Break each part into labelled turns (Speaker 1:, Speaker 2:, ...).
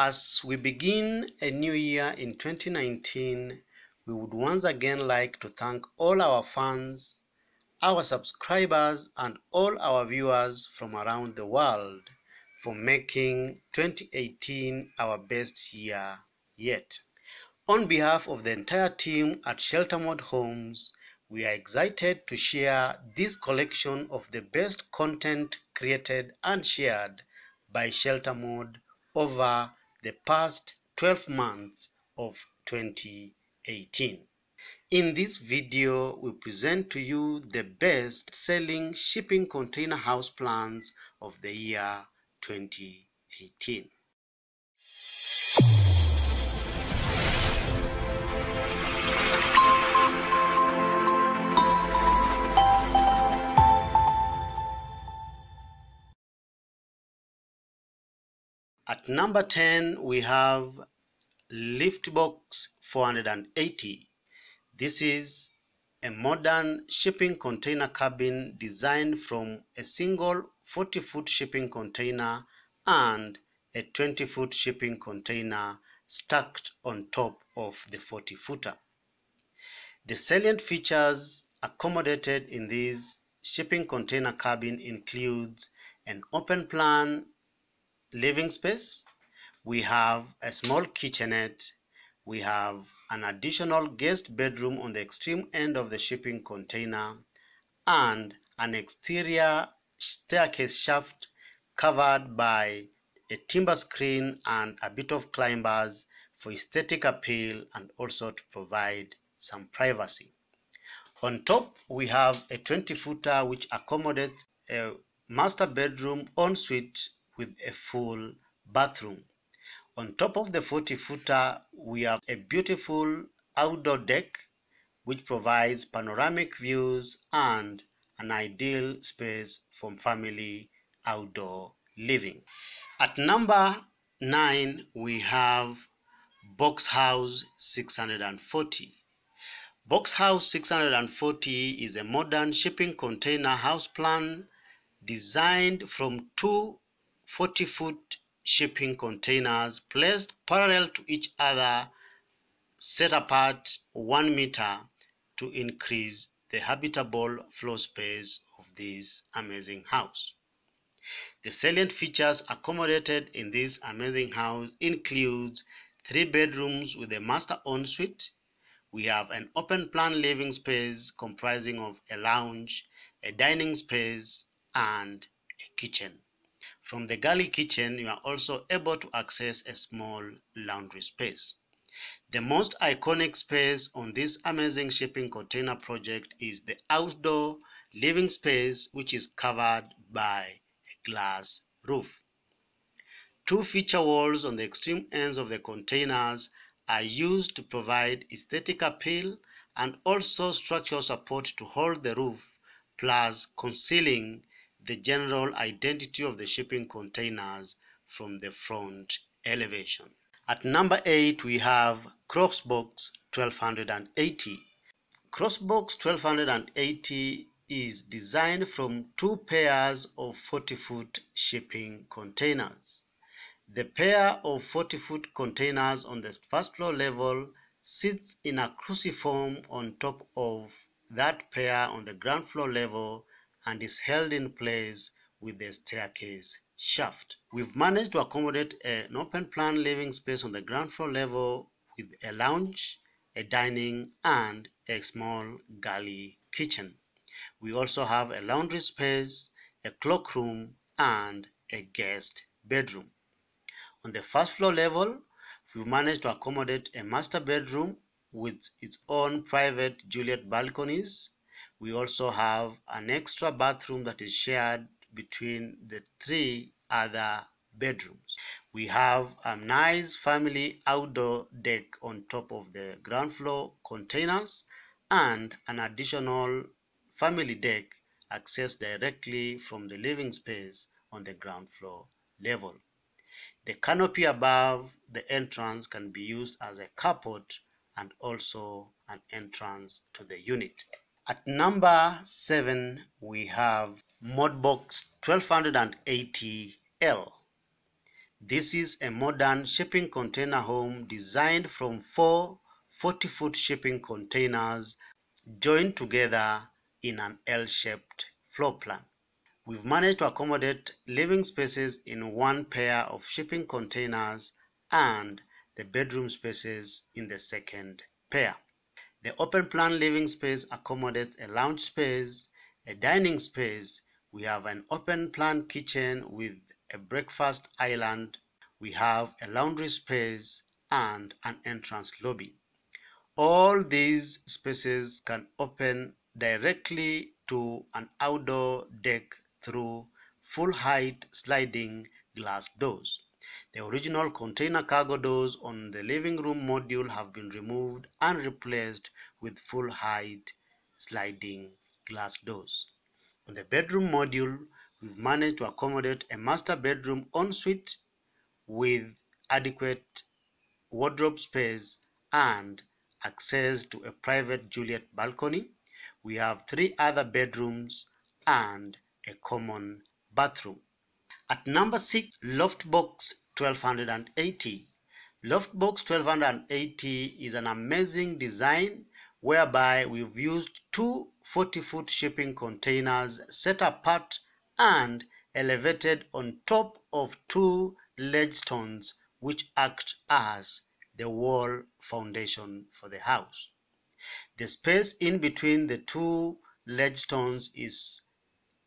Speaker 1: As we begin a new year in 2019, we would once again like to thank all our fans, our subscribers, and all our viewers from around the world for making 2018 our best year yet. On behalf of the entire team at ShelterMode Homes, we are excited to share this collection of the best content created and shared by ShelterMode over the past 12 months of 2018. In this video, we present to you the best selling shipping container house plans of the year 2018. At number 10, we have Liftbox 480. This is a modern shipping container cabin designed from a single 40 foot shipping container and a 20 foot shipping container stacked on top of the 40 footer. The salient features accommodated in this shipping container cabin includes an open plan living space, we have a small kitchenette, we have an additional guest bedroom on the extreme end of the shipping container, and an exterior staircase shaft covered by a timber screen and a bit of climbers for aesthetic appeal and also to provide some privacy. On top, we have a 20 footer which accommodates a master bedroom ensuite with a full bathroom. On top of the 40 footer, we have a beautiful outdoor deck which provides panoramic views and an ideal space for family outdoor living. At number 9, we have Boxhaus 640. Boxhaus 640 is a modern shipping container house plan designed from two 40 foot shipping containers placed parallel to each other, set apart one meter to increase the habitable floor space of this amazing house. The salient features accommodated in this amazing house includes three bedrooms with a master ensuite. We have an open plan living space comprising of a lounge, a dining space, and a kitchen. From the galley kitchen, you are also able to access a small laundry space. The most iconic space on this amazing shipping container project is the outdoor living space which is covered by a glass roof. Two feature walls on the extreme ends of the containers are used to provide aesthetic appeal and also structural support to hold the roof, plus concealing the general identity of the shipping containers from the front elevation. At number 8 we have Crossbox 1280. Crossbox 1280 is designed from two pairs of 40 foot shipping containers. The pair of 40 foot containers on the first floor level sits in a cruciform on top of that pair on the ground floor level and is held in place with the staircase shaft. We've managed to accommodate uh, an open plan living space on the ground floor level with a lounge, a dining, and a small galley kitchen. We also have a laundry space, a cloakroom, and a guest bedroom. On the first floor level, we've managed to accommodate a master bedroom with its own private Juliet balconies, we also have an extra bathroom that is shared between the three other bedrooms. We have a nice family outdoor deck on top of the ground floor containers and an additional family deck accessed directly from the living space on the ground floor level. The canopy above the entrance can be used as a carport and also an entrance to the unit. At number 7, we have Modbox 1280L. This is a modern shipping container home designed from four 40-foot shipping containers joined together in an L-shaped floor plan. We've managed to accommodate living spaces in one pair of shipping containers and the bedroom spaces in the second pair. The open plan living space accommodates a lounge space, a dining space. We have an open plan kitchen with a breakfast island. We have a laundry space and an entrance lobby. All these spaces can open directly to an outdoor deck through full height sliding glass doors. The original container cargo doors on the living room module have been removed and replaced with full height sliding glass doors. On the bedroom module, we've managed to accommodate a master bedroom ensuite with adequate wardrobe space and access to a private Juliet balcony. We have three other bedrooms and a common bathroom. At number 6, Loftbox 1280. Loftbox 1280 is an amazing design whereby we've used two 40-foot shipping containers set apart and elevated on top of two ledge stones which act as the wall foundation for the house. The space in between the two ledge stones is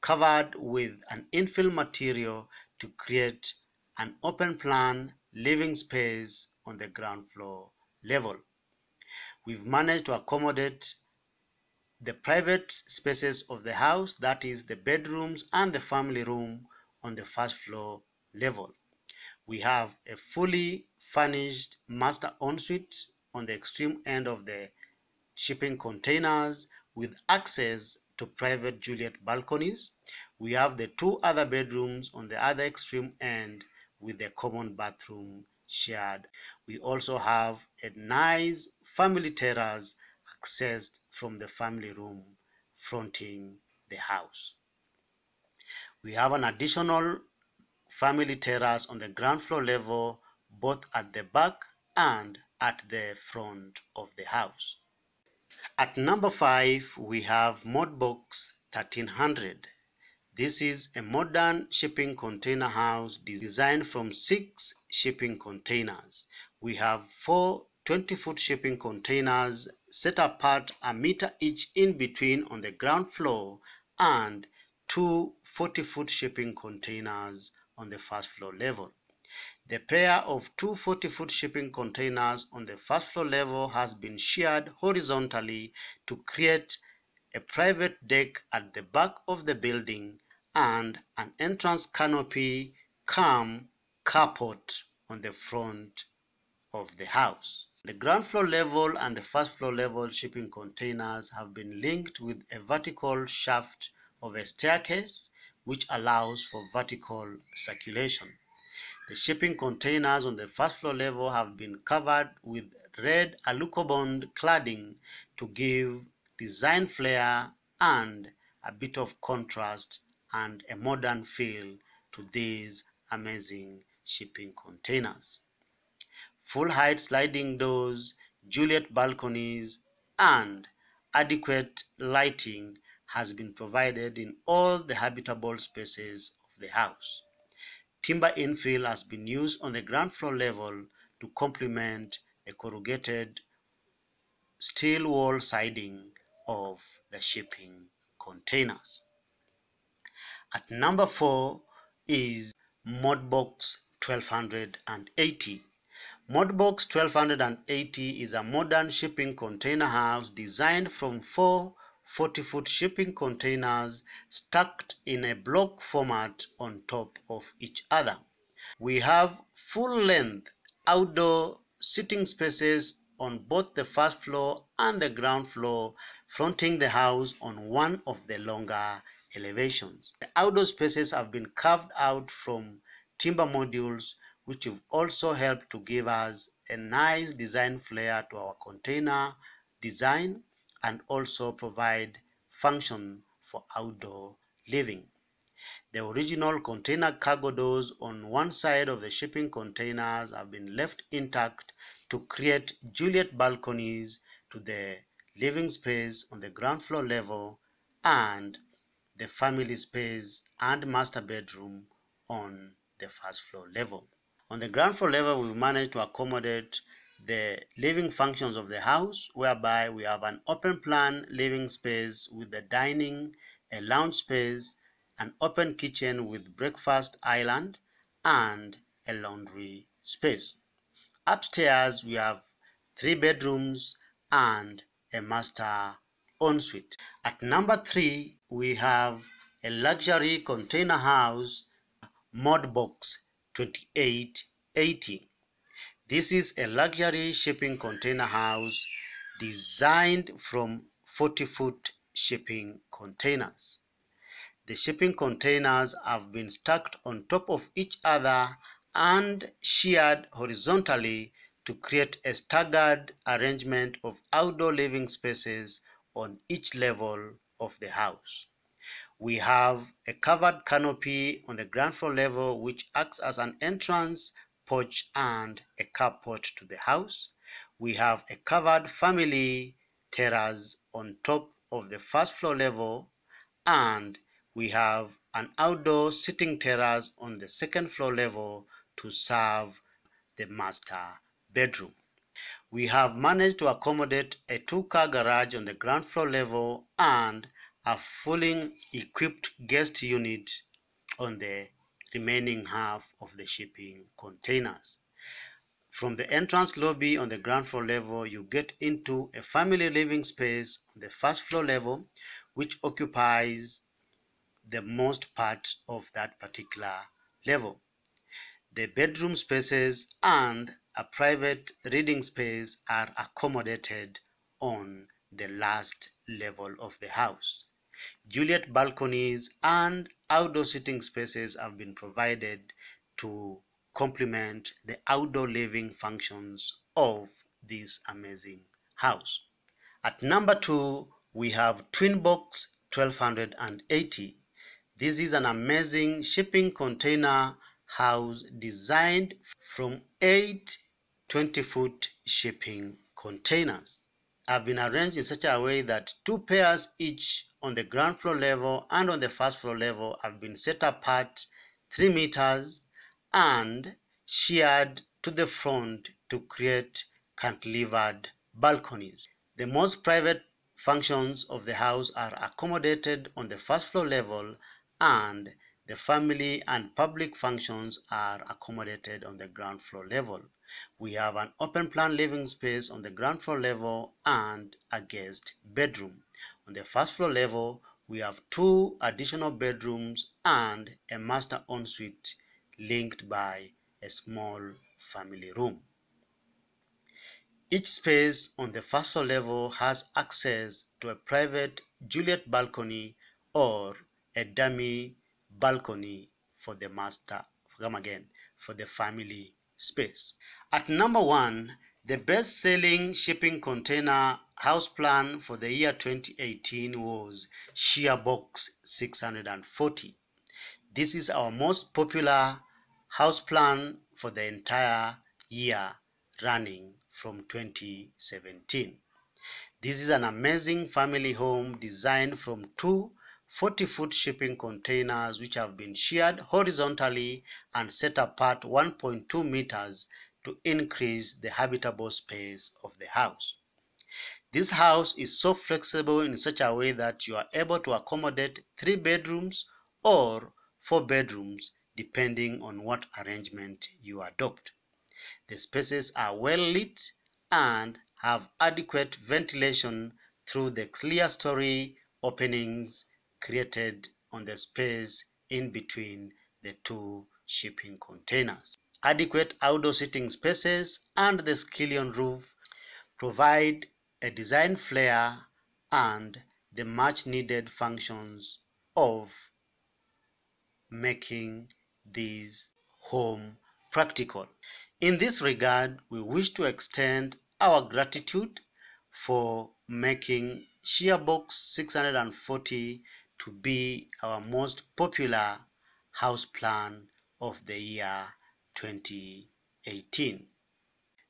Speaker 1: covered with an infill material to create an open plan living space on the ground floor level. We've managed to accommodate the private spaces of the house, that is the bedrooms and the family room on the first floor level. We have a fully furnished master ensuite on the extreme end of the shipping containers with access to private Juliet balconies. We have the two other bedrooms on the other extreme end with the common bathroom shared. We also have a nice family terrace accessed from the family room fronting the house. We have an additional family terrace on the ground floor level both at the back and at the front of the house. At number 5 we have Modbox 1300 this is a modern shipping container house designed from six shipping containers. We have four 20-foot shipping containers set apart a meter each in between on the ground floor and two 40-foot shipping containers on the first floor level. The pair of two 40-foot shipping containers on the first floor level has been sheared horizontally to create a private deck at the back of the building and an entrance canopy come carport on the front of the house. The ground floor level and the first floor level shipping containers have been linked with a vertical shaft of a staircase which allows for vertical circulation. The shipping containers on the first floor level have been covered with red alucobond cladding to give design flair and a bit of contrast and a modern feel to these amazing shipping containers. Full height sliding doors, Juliet balconies, and adequate lighting has been provided in all the habitable spaces of the house. Timber infill has been used on the ground floor level to complement the corrugated steel wall siding of the shipping containers. At number 4 is Modbox 1280. Modbox 1280 is a modern shipping container house designed from four 40-foot shipping containers stacked in a block format on top of each other. We have full-length outdoor sitting spaces on both the first floor and the ground floor, fronting the house on one of the longer elevations. The outdoor spaces have been carved out from timber modules which have also helped to give us a nice design flair to our container design and also provide function for outdoor living. The original container cargo doors on one side of the shipping containers have been left intact to create Juliet balconies to the living space on the ground floor level and the family space and master bedroom on the first floor level. On the ground floor level, we've managed to accommodate the living functions of the house, whereby we have an open plan living space with the dining, a lounge space, an open kitchen with breakfast island, and a laundry space. Upstairs, we have three bedrooms and a master ensuite. At number three, we have a luxury container house Modbox 2880. This is a luxury shipping container house designed from 40 foot shipping containers. The shipping containers have been stacked on top of each other and sheared horizontally to create a staggered arrangement of outdoor living spaces on each level of the house. We have a covered canopy on the ground floor level which acts as an entrance porch and a carport to the house. We have a covered family terrace on top of the first floor level and we have an outdoor sitting terrace on the second floor level to serve the master bedroom. We have managed to accommodate a two-car garage on the ground floor level and a fully equipped guest unit on the remaining half of the shipping containers. From the entrance lobby on the ground floor level, you get into a family living space on the first floor level, which occupies the most part of that particular level. The bedroom spaces and a private reading space are accommodated on the last level of the house. Juliet balconies and outdoor sitting spaces have been provided to complement the outdoor living functions of this amazing house. At number two, we have Twinbox 1280 this is an amazing shipping container house designed from eight 20 foot shipping containers. Have been arranged in such a way that two pairs each on the ground floor level and on the first floor level have been set apart 3 meters and sheared to the front to create cantilevered balconies. The most private functions of the house are accommodated on the first floor level and the family and public functions are accommodated on the ground floor level. We have an open plan living space on the ground floor level and a guest bedroom. On the first floor level, we have two additional bedrooms and a master ensuite linked by a small family room. Each space on the first floor level has access to a private Juliet balcony or a dummy balcony for the master come again for the family space. At number one the best-selling shipping container house plan for the year 2018 was Shearbox 640 this is our most popular house plan for the entire year running from 2017 this is an amazing family home designed from two 40 foot shipping containers which have been sheared horizontally and set apart 1.2 meters to increase the habitable space of the house. This house is so flexible in such a way that you are able to accommodate three bedrooms or four bedrooms depending on what arrangement you adopt. The spaces are well lit and have adequate ventilation through the clerestory openings created on the space in between the two shipping containers. Adequate outdoor sitting spaces and the skillion roof provide a design flair and the much needed functions of making this home practical. In this regard, we wish to extend our gratitude for making Shearbox 640 to be our most popular house plan of the year 2018.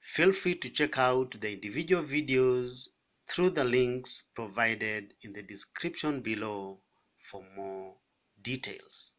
Speaker 1: Feel free to check out the individual videos through the links provided in the description below for more details.